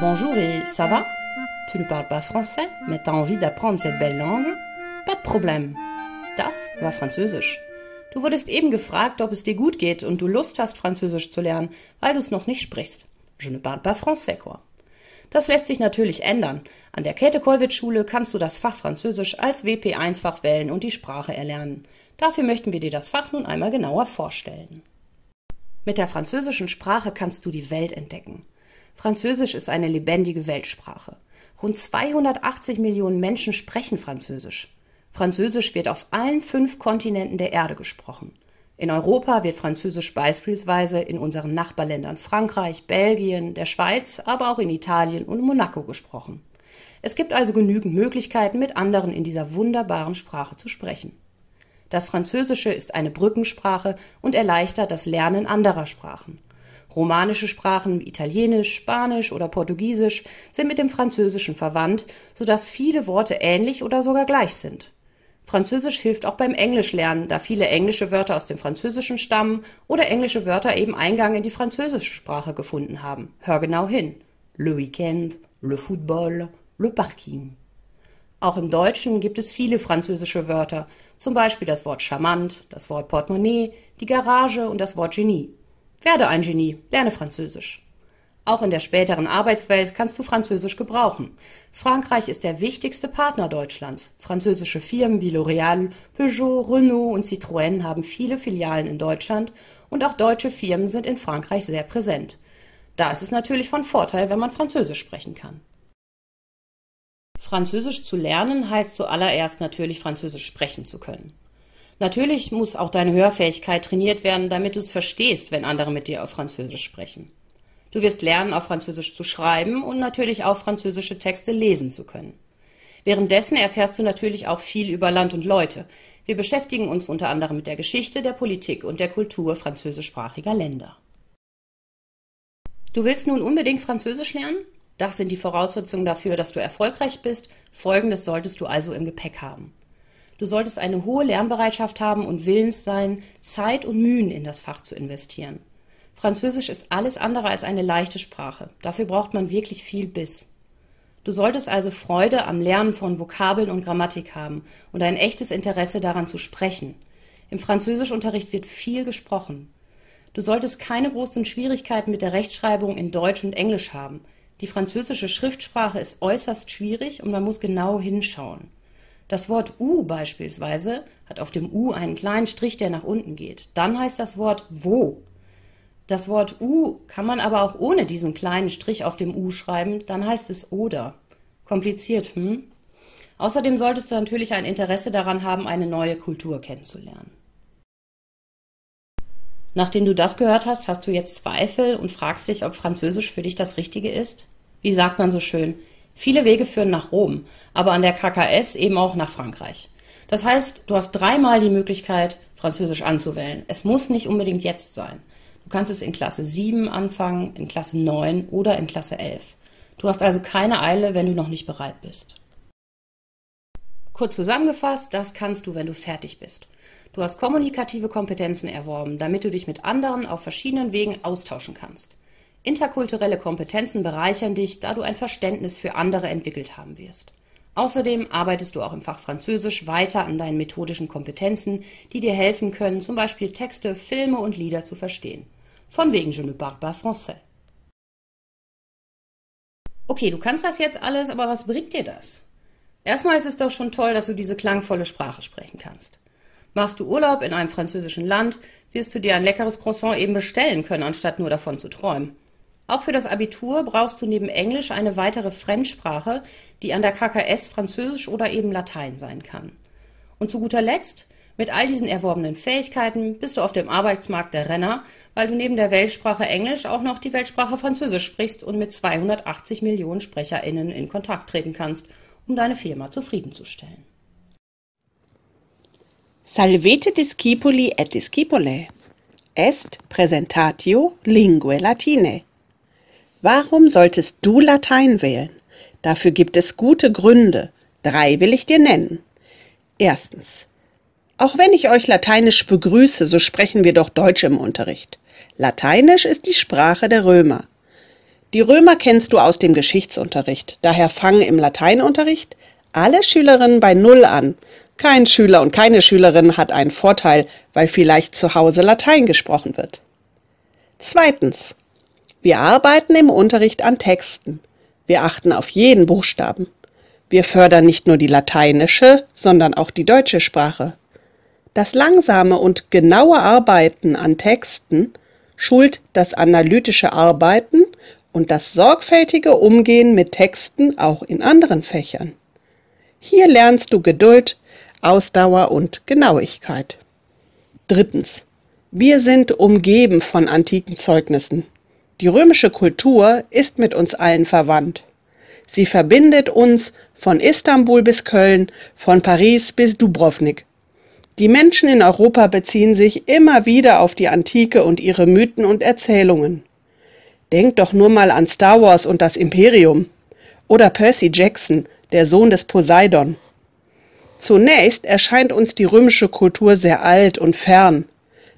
Bonjour et ça va? Tu ne parles pas français, mais t'as envie d'apprendre cette belle langue? Pas de problème. Das war Französisch. Du wurdest eben gefragt, ob es dir gut geht und du Lust hast, Französisch zu lernen, weil du es noch nicht sprichst. Je ne parle pas français, quoi. Das lässt sich natürlich ändern. An der Käthe-Kollwitz-Schule kannst du das Fach Französisch als WP1-Fach wählen und die Sprache erlernen. Dafür möchten wir dir das Fach nun einmal genauer vorstellen. Mit der französischen Sprache kannst du die Welt entdecken. Französisch ist eine lebendige Weltsprache. Rund 280 Millionen Menschen sprechen Französisch. Französisch wird auf allen fünf Kontinenten der Erde gesprochen. In Europa wird Französisch beispielsweise in unseren Nachbarländern Frankreich, Belgien, der Schweiz, aber auch in Italien und Monaco gesprochen. Es gibt also genügend Möglichkeiten, mit anderen in dieser wunderbaren Sprache zu sprechen. Das Französische ist eine Brückensprache und erleichtert das Lernen anderer Sprachen. Romanische Sprachen wie Italienisch, Spanisch oder Portugiesisch sind mit dem Französischen verwandt, sodass viele Worte ähnlich oder sogar gleich sind. Französisch hilft auch beim Englischlernen, da viele englische Wörter aus dem Französischen stammen oder englische Wörter eben Eingang in die französische Sprache gefunden haben. Hör genau hin. Le Weekend, le Football, le Parking. Auch im Deutschen gibt es viele französische Wörter, zum Beispiel das Wort charmant, das Wort Portemonnaie, die Garage und das Wort Genie. Werde ein Genie, lerne Französisch. Auch in der späteren Arbeitswelt kannst du Französisch gebrauchen. Frankreich ist der wichtigste Partner Deutschlands. Französische Firmen wie L'Oréal, Peugeot, Renault und Citroën haben viele Filialen in Deutschland und auch deutsche Firmen sind in Frankreich sehr präsent. Da ist es natürlich von Vorteil, wenn man Französisch sprechen kann. Französisch zu lernen heißt zuallererst natürlich Französisch sprechen zu können. Natürlich muss auch deine Hörfähigkeit trainiert werden, damit du es verstehst, wenn andere mit dir auf Französisch sprechen. Du wirst lernen, auf Französisch zu schreiben und natürlich auch französische Texte lesen zu können. Währenddessen erfährst du natürlich auch viel über Land und Leute. Wir beschäftigen uns unter anderem mit der Geschichte, der Politik und der Kultur französischsprachiger Länder. Du willst nun unbedingt Französisch lernen? Das sind die Voraussetzungen dafür, dass du erfolgreich bist. Folgendes solltest du also im Gepäck haben. Du solltest eine hohe Lernbereitschaft haben und willens sein, Zeit und Mühen in das Fach zu investieren. Französisch ist alles andere als eine leichte Sprache. Dafür braucht man wirklich viel Biss. Du solltest also Freude am Lernen von Vokabeln und Grammatik haben und ein echtes Interesse daran zu sprechen. Im Französischunterricht wird viel gesprochen. Du solltest keine großen Schwierigkeiten mit der Rechtschreibung in Deutsch und Englisch haben. Die französische Schriftsprache ist äußerst schwierig und man muss genau hinschauen. Das Wort U beispielsweise hat auf dem U einen kleinen Strich, der nach unten geht. Dann heißt das Wort wo. Das Wort U kann man aber auch ohne diesen kleinen Strich auf dem U schreiben, dann heißt es oder. Kompliziert, hm? Außerdem solltest du natürlich ein Interesse daran haben, eine neue Kultur kennenzulernen. Nachdem du das gehört hast, hast du jetzt Zweifel und fragst dich, ob Französisch für dich das Richtige ist? Wie sagt man so schön? Viele Wege führen nach Rom, aber an der KKS eben auch nach Frankreich. Das heißt, du hast dreimal die Möglichkeit, Französisch anzuwählen. Es muss nicht unbedingt jetzt sein. Du kannst es in Klasse 7 anfangen, in Klasse 9 oder in Klasse 11. Du hast also keine Eile, wenn du noch nicht bereit bist. Kurz zusammengefasst, das kannst du, wenn du fertig bist. Du hast kommunikative Kompetenzen erworben, damit du dich mit anderen auf verschiedenen Wegen austauschen kannst. Interkulturelle Kompetenzen bereichern dich, da du ein Verständnis für andere entwickelt haben wirst. Außerdem arbeitest du auch im Fach Französisch weiter an deinen methodischen Kompetenzen, die dir helfen können, zum Beispiel Texte, Filme und Lieder zu verstehen. Von wegen je ne parle pas français. Okay, du kannst das jetzt alles, aber was bringt dir das? Erstmal ist es doch schon toll, dass du diese klangvolle Sprache sprechen kannst. Machst du Urlaub in einem französischen Land, wirst du dir ein leckeres Croissant eben bestellen können, anstatt nur davon zu träumen. Auch für das Abitur brauchst du neben Englisch eine weitere Fremdsprache, die an der KKS Französisch oder eben Latein sein kann. Und zu guter Letzt mit all diesen erworbenen Fähigkeiten bist du auf dem Arbeitsmarkt der Renner, weil du neben der Weltsprache Englisch auch noch die Weltsprache Französisch sprichst und mit 280 Millionen SprecherInnen in Kontakt treten kannst, um deine Firma zufriedenzustellen. Salvete discipuli et discipulae. Est presentatio lingue latine. Warum solltest du Latein wählen? Dafür gibt es gute Gründe. Drei will ich dir nennen. Erstens. Auch wenn ich euch lateinisch begrüße, so sprechen wir doch Deutsch im Unterricht. Lateinisch ist die Sprache der Römer. Die Römer kennst du aus dem Geschichtsunterricht. Daher fangen im Lateinunterricht alle Schülerinnen bei Null an. Kein Schüler und keine Schülerin hat einen Vorteil, weil vielleicht zu Hause Latein gesprochen wird. Zweitens. Wir arbeiten im Unterricht an Texten. Wir achten auf jeden Buchstaben. Wir fördern nicht nur die lateinische, sondern auch die deutsche Sprache. Das langsame und genaue Arbeiten an Texten schult das analytische Arbeiten und das sorgfältige Umgehen mit Texten auch in anderen Fächern. Hier lernst du Geduld, Ausdauer und Genauigkeit. Drittens. Wir sind umgeben von antiken Zeugnissen. Die römische Kultur ist mit uns allen verwandt. Sie verbindet uns von Istanbul bis Köln, von Paris bis Dubrovnik. Die Menschen in Europa beziehen sich immer wieder auf die Antike und ihre Mythen und Erzählungen. Denk doch nur mal an Star Wars und das Imperium. Oder Percy Jackson, der Sohn des Poseidon. Zunächst erscheint uns die römische Kultur sehr alt und fern,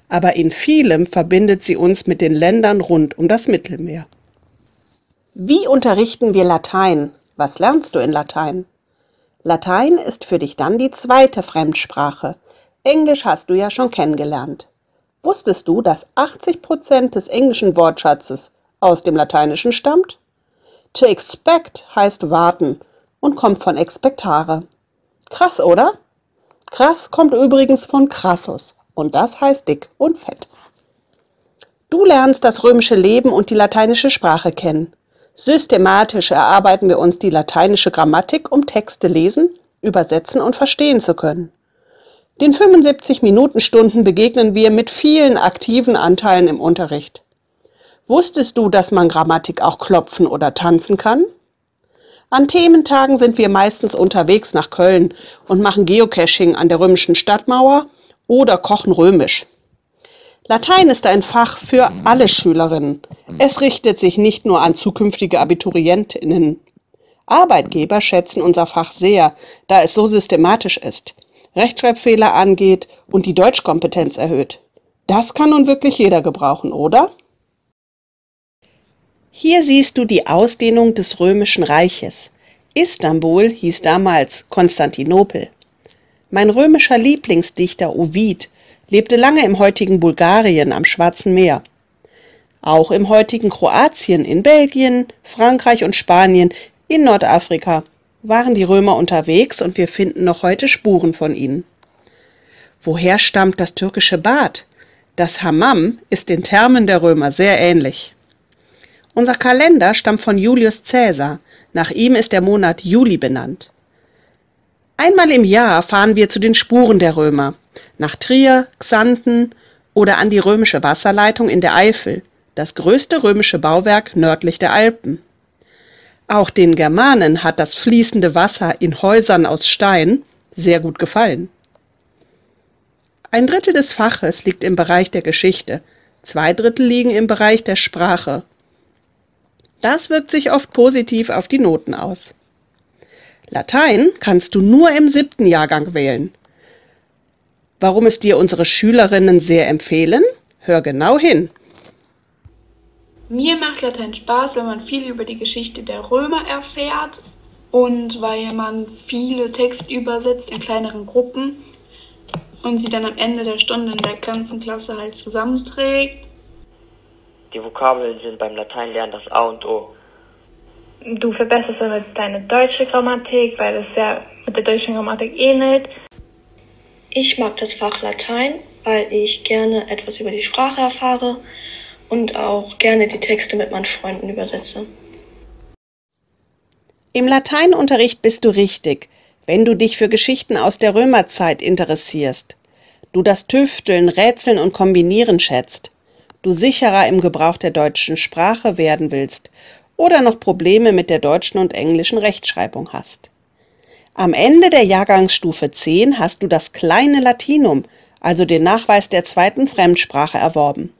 aber in vielem verbindet sie uns mit den Ländern rund um das Mittelmeer. Wie unterrichten wir Latein? Was lernst du in Latein? Latein ist für dich dann die zweite Fremdsprache. Englisch hast du ja schon kennengelernt. Wusstest du, dass 80 Prozent des englischen Wortschatzes aus dem Lateinischen stammt. To expect heißt warten und kommt von expectare. Krass, oder? Krass kommt übrigens von crassus und das heißt dick und fett. Du lernst das römische Leben und die lateinische Sprache kennen. Systematisch erarbeiten wir uns die lateinische Grammatik, um Texte lesen, übersetzen und verstehen zu können. Den 75 Minuten Stunden begegnen wir mit vielen aktiven Anteilen im Unterricht. Wusstest du, dass man Grammatik auch klopfen oder tanzen kann? An Thementagen sind wir meistens unterwegs nach Köln und machen Geocaching an der römischen Stadtmauer oder kochen römisch. Latein ist ein Fach für alle Schülerinnen. Es richtet sich nicht nur an zukünftige Abiturientinnen. Arbeitgeber schätzen unser Fach sehr, da es so systematisch ist, Rechtschreibfehler angeht und die Deutschkompetenz erhöht. Das kann nun wirklich jeder gebrauchen, oder? Hier siehst du die Ausdehnung des römischen Reiches. Istanbul hieß damals Konstantinopel. Mein römischer Lieblingsdichter Ovid lebte lange im heutigen Bulgarien am Schwarzen Meer. Auch im heutigen Kroatien, in Belgien, Frankreich und Spanien, in Nordafrika waren die Römer unterwegs und wir finden noch heute Spuren von ihnen. Woher stammt das türkische Bad? Das Hammam ist den Thermen der Römer sehr ähnlich. Unser Kalender stammt von Julius Caesar. Nach ihm ist der Monat Juli benannt. Einmal im Jahr fahren wir zu den Spuren der Römer, nach Trier, Xanten oder an die römische Wasserleitung in der Eifel, das größte römische Bauwerk nördlich der Alpen. Auch den Germanen hat das fließende Wasser in Häusern aus Stein sehr gut gefallen. Ein Drittel des Faches liegt im Bereich der Geschichte, zwei Drittel liegen im Bereich der Sprache das wirkt sich oft positiv auf die Noten aus. Latein kannst du nur im siebten Jahrgang wählen. Warum es dir unsere Schülerinnen sehr empfehlen? Hör genau hin. Mir macht Latein Spaß, wenn man viel über die Geschichte der Römer erfährt und weil man viele Texte übersetzt in kleineren Gruppen und sie dann am Ende der Stunde in der ganzen Klasse halt zusammenträgt die Vokabeln sind beim Lateinlernen das A und O. Du verbesserst damit deine deutsche Grammatik, weil es sehr mit der deutschen Grammatik ähnelt. Ich mag das Fach Latein, weil ich gerne etwas über die Sprache erfahre und auch gerne die Texte mit meinen Freunden übersetze. Im Lateinunterricht bist du richtig, wenn du dich für Geschichten aus der Römerzeit interessierst. Du das Tüfteln, Rätseln und Kombinieren schätzt du sicherer im Gebrauch der deutschen Sprache werden willst oder noch Probleme mit der deutschen und englischen Rechtschreibung hast. Am Ende der Jahrgangsstufe 10 hast du das kleine Latinum, also den Nachweis der zweiten Fremdsprache, erworben.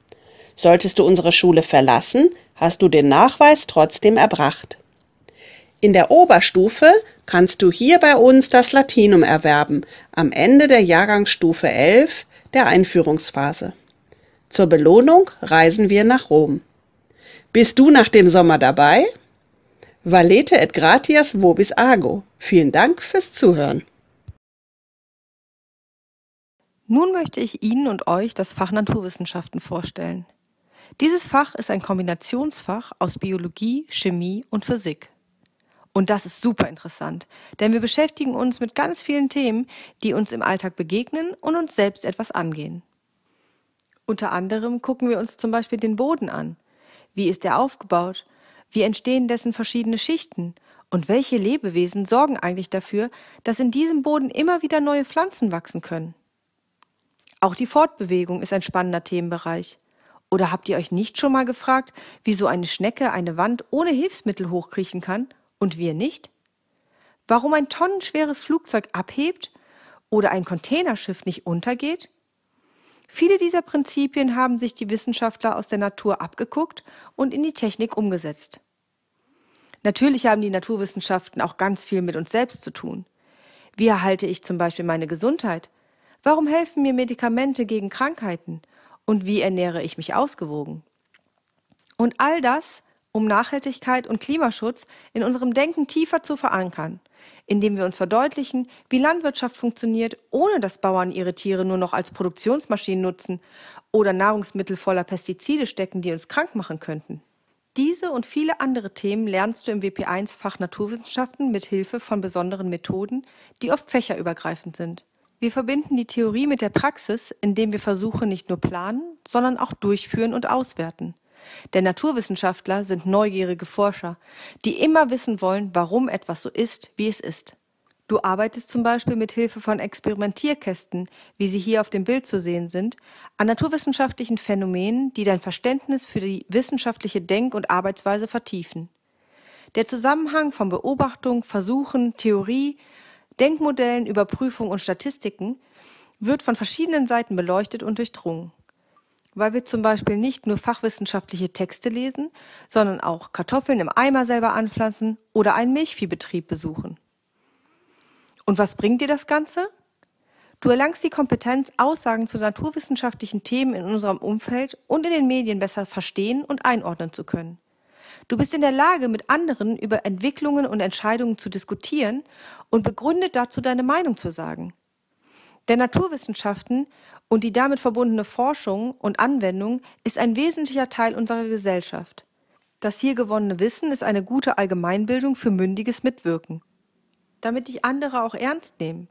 Solltest du unsere Schule verlassen, hast du den Nachweis trotzdem erbracht. In der Oberstufe kannst du hier bei uns das Latinum erwerben, am Ende der Jahrgangsstufe 11 der Einführungsphase. Zur Belohnung reisen wir nach Rom. Bist du nach dem Sommer dabei? Valete et gratias vobis ago. Vielen Dank fürs Zuhören. Nun möchte ich Ihnen und euch das Fach Naturwissenschaften vorstellen. Dieses Fach ist ein Kombinationsfach aus Biologie, Chemie und Physik. Und das ist super interessant, denn wir beschäftigen uns mit ganz vielen Themen, die uns im Alltag begegnen und uns selbst etwas angehen. Unter anderem gucken wir uns zum Beispiel den Boden an. Wie ist er aufgebaut? Wie entstehen dessen verschiedene Schichten? Und welche Lebewesen sorgen eigentlich dafür, dass in diesem Boden immer wieder neue Pflanzen wachsen können? Auch die Fortbewegung ist ein spannender Themenbereich. Oder habt ihr euch nicht schon mal gefragt, wieso eine Schnecke eine Wand ohne Hilfsmittel hochkriechen kann und wir nicht? Warum ein tonnenschweres Flugzeug abhebt oder ein Containerschiff nicht untergeht? Viele dieser Prinzipien haben sich die Wissenschaftler aus der Natur abgeguckt und in die Technik umgesetzt. Natürlich haben die Naturwissenschaften auch ganz viel mit uns selbst zu tun. Wie erhalte ich zum Beispiel meine Gesundheit? Warum helfen mir Medikamente gegen Krankheiten? Und wie ernähre ich mich ausgewogen? Und all das, um Nachhaltigkeit und Klimaschutz in unserem Denken tiefer zu verankern, indem wir uns verdeutlichen, wie Landwirtschaft funktioniert, ohne dass Bauern ihre Tiere nur noch als Produktionsmaschinen nutzen oder Nahrungsmittel voller Pestizide stecken, die uns krank machen könnten. Diese und viele andere Themen lernst du im WP1-Fach Naturwissenschaften mit Hilfe von besonderen Methoden, die oft fächerübergreifend sind. Wir verbinden die Theorie mit der Praxis, indem wir Versuche nicht nur planen, sondern auch durchführen und auswerten. Denn Naturwissenschaftler sind neugierige Forscher, die immer wissen wollen, warum etwas so ist, wie es ist. Du arbeitest zum Beispiel mit Hilfe von Experimentierkästen, wie sie hier auf dem Bild zu sehen sind, an naturwissenschaftlichen Phänomenen, die dein Verständnis für die wissenschaftliche Denk- und Arbeitsweise vertiefen. Der Zusammenhang von Beobachtung, Versuchen, Theorie, Denkmodellen, Überprüfung und Statistiken wird von verschiedenen Seiten beleuchtet und durchdrungen weil wir zum Beispiel nicht nur fachwissenschaftliche Texte lesen, sondern auch Kartoffeln im Eimer selber anpflanzen oder einen Milchviehbetrieb besuchen. Und was bringt dir das Ganze? Du erlangst die Kompetenz, Aussagen zu naturwissenschaftlichen Themen in unserem Umfeld und in den Medien besser verstehen und einordnen zu können. Du bist in der Lage, mit anderen über Entwicklungen und Entscheidungen zu diskutieren und begründet dazu deine Meinung zu sagen. Der Naturwissenschaften und die damit verbundene Forschung und Anwendung ist ein wesentlicher Teil unserer Gesellschaft. Das hier gewonnene Wissen ist eine gute Allgemeinbildung für mündiges Mitwirken. Damit dich andere auch ernst nehmen.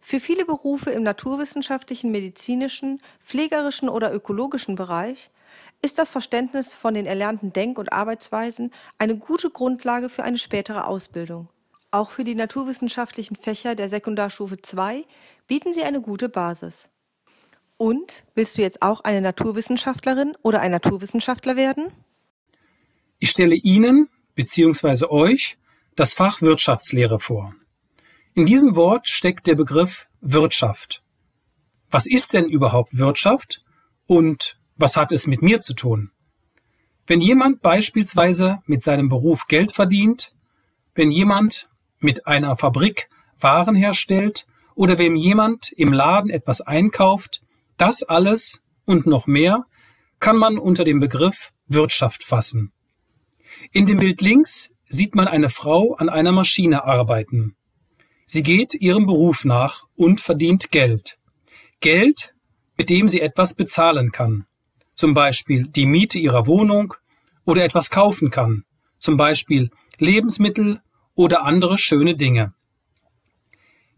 Für viele Berufe im naturwissenschaftlichen, medizinischen, pflegerischen oder ökologischen Bereich ist das Verständnis von den erlernten Denk- und Arbeitsweisen eine gute Grundlage für eine spätere Ausbildung. Auch für die naturwissenschaftlichen Fächer der Sekundarstufe 2 bieten sie eine gute Basis. Und willst du jetzt auch eine Naturwissenschaftlerin oder ein Naturwissenschaftler werden? Ich stelle Ihnen bzw. euch das Fach Wirtschaftslehre vor. In diesem Wort steckt der Begriff Wirtschaft. Was ist denn überhaupt Wirtschaft und was hat es mit mir zu tun? Wenn jemand beispielsweise mit seinem Beruf Geld verdient, wenn jemand mit einer Fabrik Waren herstellt oder wenn jemand im Laden etwas einkauft, das alles und noch mehr kann man unter dem Begriff Wirtschaft fassen. In dem Bild links sieht man eine Frau an einer Maschine arbeiten. Sie geht ihrem Beruf nach und verdient Geld. Geld, mit dem sie etwas bezahlen kann. Zum Beispiel die Miete ihrer Wohnung oder etwas kaufen kann. Zum Beispiel Lebensmittel oder andere schöne Dinge.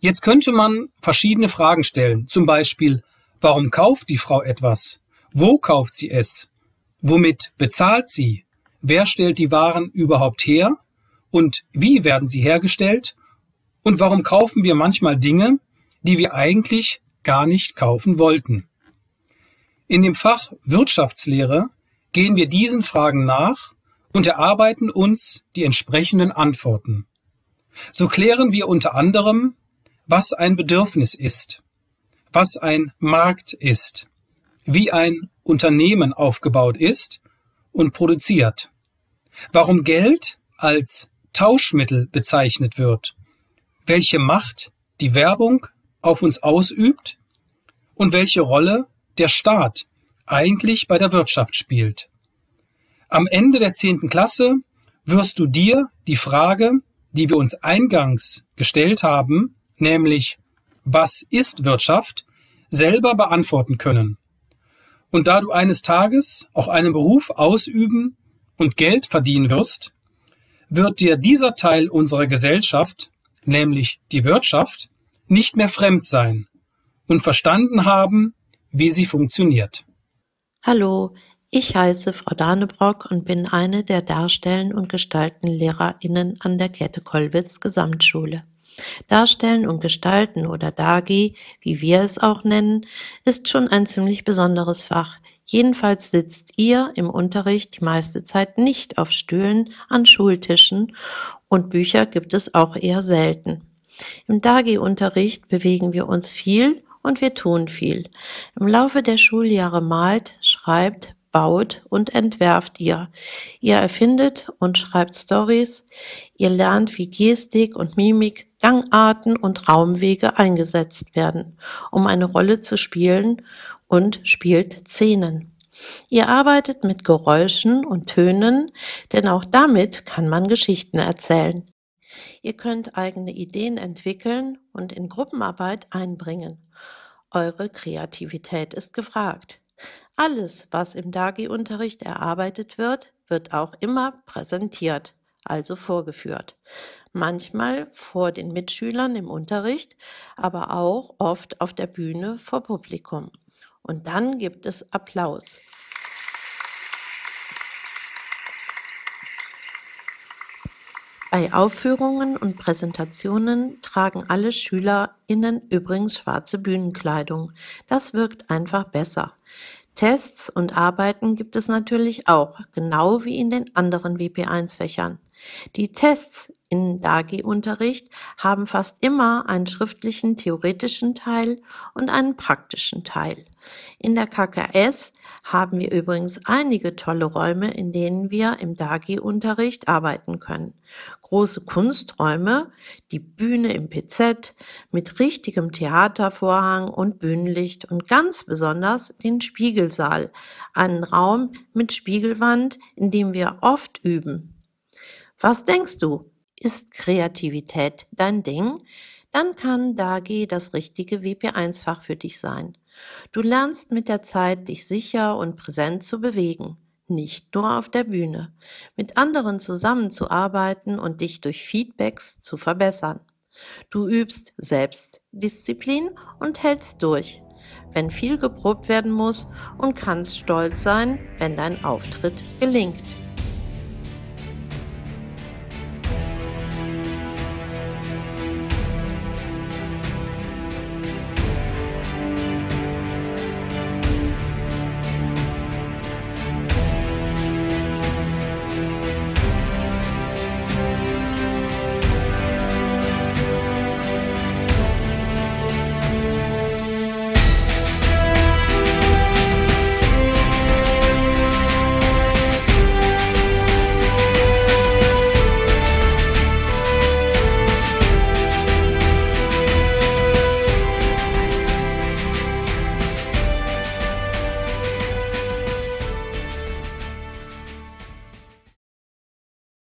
Jetzt könnte man verschiedene Fragen stellen. Zum Beispiel, Warum kauft die Frau etwas? Wo kauft sie es? Womit bezahlt sie? Wer stellt die Waren überhaupt her? Und wie werden sie hergestellt? Und warum kaufen wir manchmal Dinge, die wir eigentlich gar nicht kaufen wollten? In dem Fach Wirtschaftslehre gehen wir diesen Fragen nach und erarbeiten uns die entsprechenden Antworten. So klären wir unter anderem, was ein Bedürfnis ist, was ein Markt ist, wie ein Unternehmen aufgebaut ist und produziert, warum Geld als Tauschmittel bezeichnet wird, welche Macht die Werbung auf uns ausübt und welche Rolle der Staat eigentlich bei der Wirtschaft spielt. Am Ende der zehnten Klasse wirst du dir die Frage, die wir uns eingangs gestellt haben, nämlich was ist Wirtschaft, selber beantworten können. Und da du eines Tages auch einen Beruf ausüben und Geld verdienen wirst, wird dir dieser Teil unserer Gesellschaft, nämlich die Wirtschaft, nicht mehr fremd sein und verstanden haben, wie sie funktioniert. Hallo, ich heiße Frau Danebrock und bin eine der Darstellen- und GestaltenlehrerInnen an der Käthe-Kollwitz Gesamtschule. Darstellen und Gestalten oder DAGI, wie wir es auch nennen, ist schon ein ziemlich besonderes Fach. Jedenfalls sitzt ihr im Unterricht die meiste Zeit nicht auf Stühlen an Schultischen und Bücher gibt es auch eher selten. Im DAGI-Unterricht bewegen wir uns viel und wir tun viel. Im Laufe der Schuljahre malt, schreibt, baut und entwerft ihr. Ihr erfindet und schreibt Stories. Ihr lernt, wie Gestik und Mimik, Gangarten und Raumwege eingesetzt werden, um eine Rolle zu spielen und spielt Szenen. Ihr arbeitet mit Geräuschen und Tönen, denn auch damit kann man Geschichten erzählen. Ihr könnt eigene Ideen entwickeln und in Gruppenarbeit einbringen. Eure Kreativität ist gefragt. Alles, was im DAGI-Unterricht erarbeitet wird, wird auch immer präsentiert, also vorgeführt. Manchmal vor den Mitschülern im Unterricht, aber auch oft auf der Bühne vor Publikum. Und dann gibt es Applaus. Bei Aufführungen und Präsentationen tragen alle SchülerInnen übrigens schwarze Bühnenkleidung. Das wirkt einfach besser. Tests und Arbeiten gibt es natürlich auch, genau wie in den anderen WP1-Fächern. Die Tests in DAGI-Unterricht haben fast immer einen schriftlichen theoretischen Teil und einen praktischen Teil. In der KKS haben wir übrigens einige tolle Räume, in denen wir im DAGI-Unterricht arbeiten können. Große Kunsträume, die Bühne im PZ mit richtigem Theatervorhang und Bühnenlicht und ganz besonders den Spiegelsaal, einen Raum mit Spiegelwand, in dem wir oft üben. Was denkst du? Ist Kreativität dein Ding? Dann kann DAGI das richtige WP1-Fach für dich sein. Du lernst mit der Zeit, dich sicher und präsent zu bewegen, nicht nur auf der Bühne, mit anderen zusammenzuarbeiten und dich durch Feedbacks zu verbessern. Du übst Selbstdisziplin und hältst durch, wenn viel geprobt werden muss und kannst stolz sein, wenn dein Auftritt gelingt.